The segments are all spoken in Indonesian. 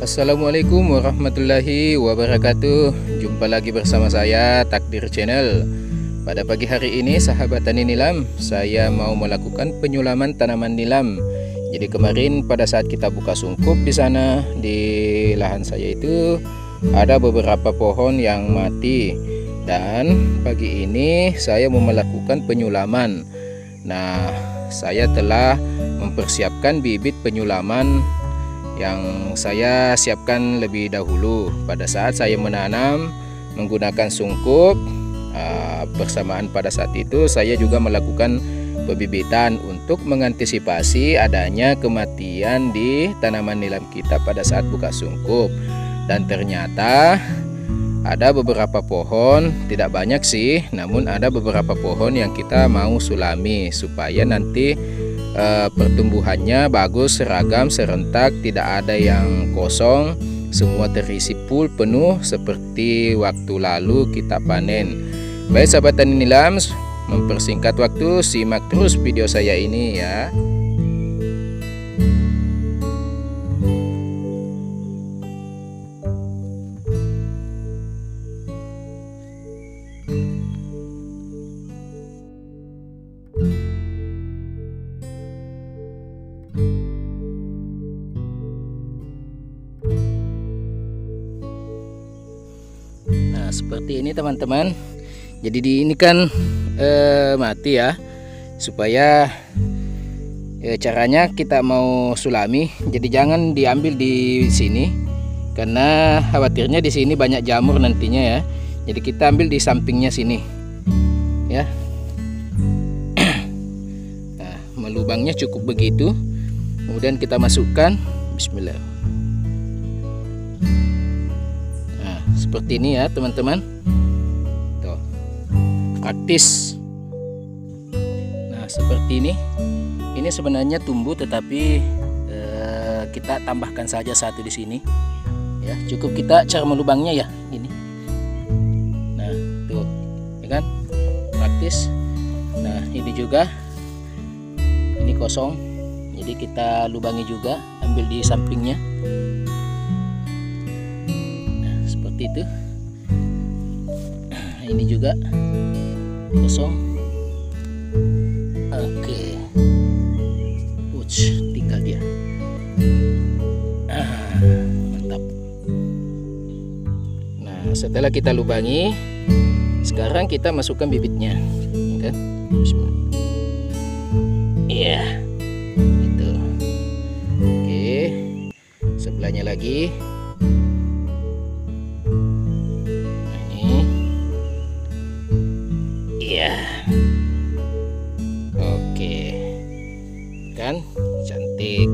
Assalamualaikum warahmatullahi wabarakatuh. Jumpa lagi bersama saya Takdir Channel. Pada pagi hari ini sahabat tani nilam Saya mau melakukan penyulaman tanaman nilam. Jadi kemarin pada saat kita buka sungkup di sana Di lahan saya itu Ada beberapa pohon yang mati. Dan pagi ini saya mau melakukan penyulaman. Nah saya telah mempersiapkan bibit penyulaman yang saya siapkan lebih dahulu. Pada saat saya menanam menggunakan sungkup uh, bersamaan pada saat itu saya juga melakukan pembibitan untuk mengantisipasi adanya kematian di tanaman nilam kita pada saat buka sungkup. Dan ternyata ada beberapa pohon tidak banyak sih namun ada beberapa pohon yang kita mau sulami supaya nanti e, pertumbuhannya bagus, seragam, serentak, tidak ada yang kosong, semua terisi full penuh seperti waktu lalu kita panen. Baik sahabat tani nilam, mempersingkat waktu, simak terus video saya ini ya. Nah seperti ini teman-teman. Jadi di ini kan eh, mati ya Supaya eh, caranya kita mau sulami. Jadi jangan diambil di sini Karena khawatirnya di sini banyak jamur nantinya ya. Jadi kita ambil di sampingnya sini Ya. Nah melubangnya cukup begitu Kemudian kita masukkan Bismillah. Seperti ini ya teman-teman. Tuh. Praktis nah seperti ini. Ini sebenarnya tumbuh tetapi eh, kita tambahkan saja satu di sini. Ya cukup kita cara melubangnya ya ini. Nah tuh. Ya kan? Praktis nah ini juga. Ini kosong jadi kita lubangi juga ambil di sampingnya. Seperti itu. Ini juga kosong. Oke. Uch, tinggal dia. Ah, mantap. Nah setelah kita lubangi sekarang kita masukkan bibitnya. Kan iya sebelahnya lagi Iya. Oke. Kan cantik.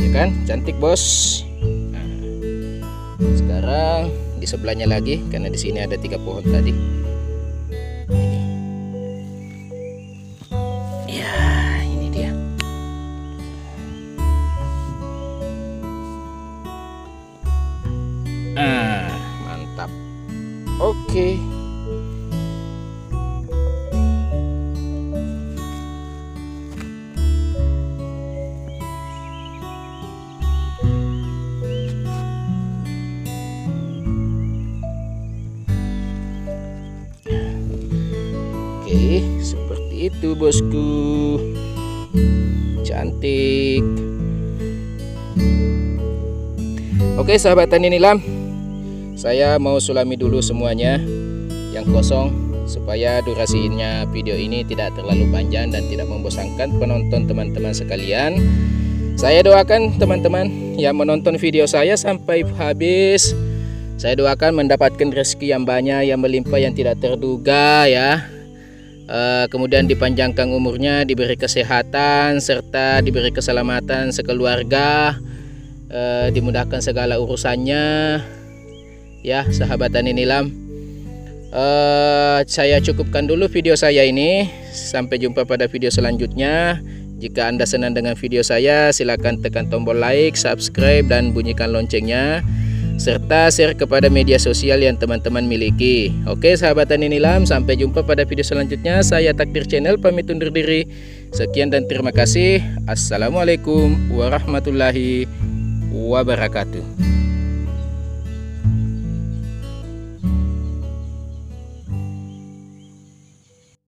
Ya kan? Cantik, Bos. Nah, sekarang di sebelahnya lagi karena di sini ada tiga pohon tadi. Oke. Oke, seperti itu bosku. Cantik. Oke, sahabat tani nilam. Saya mau sulami dulu semuanya yang kosong supaya durasinya video ini tidak terlalu panjang dan tidak membosankan penonton teman-teman sekalian. Saya doakan teman-teman yang menonton video saya sampai habis saya doakan mendapatkan rezeki yang banyak, yang melimpah, yang tidak terduga ya. Uh, kemudian dipanjangkan umurnya, diberi kesehatan, serta diberi keselamatan sekeluarga, uh, dimudahkan segala urusannya. Ya, sahabat tani nilam. Uh, saya cukupkan dulu video saya ini. Sampai jumpa pada video selanjutnya. Jika Anda senang dengan video saya, silakan tekan tombol like, subscribe, dan bunyikan loncengnya serta share kepada media sosial yang teman-teman miliki. Oke sahabat tani nilam, sampai jumpa pada video selanjutnya. Saya Takdir Channel pamit undur diri. Sekian dan terima kasih. Assalamualaikum warahmatullahi wabarakatuh